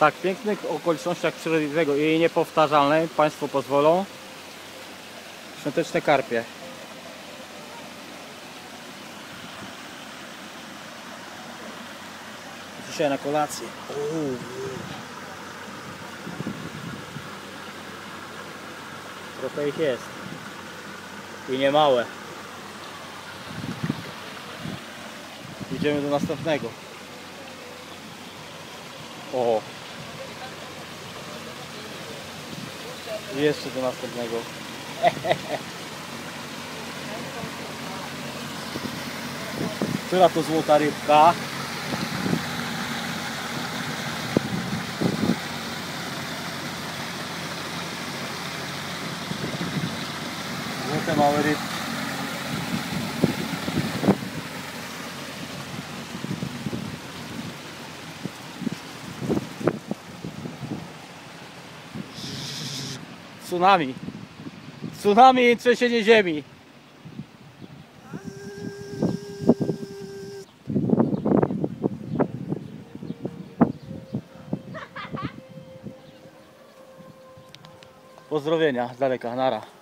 tak pięknych okolicznościach przyrody tego i niepowtarzalnej Państwo pozwolą świąteczne karpie. Dzisiaj na kolację. Trochę ich jest. I nie małe. Idziemy do następnego. O. Jeszcze do następnego. Która to złota rybka? Złote małe rybki. Tsunami. Tsunami i trzęsienie ziemi. Pozdrowienia z daleka, nara.